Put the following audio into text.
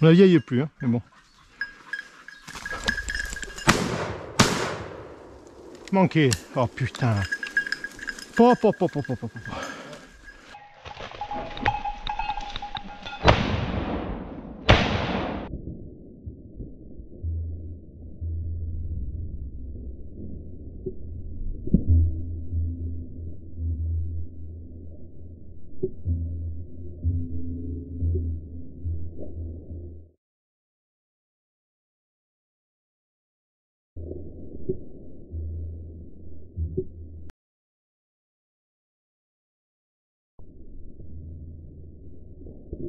La vieille est plus, hein, mais bon. Manqué. Oh putain. Pop, pop, pop, pop, pop, pop.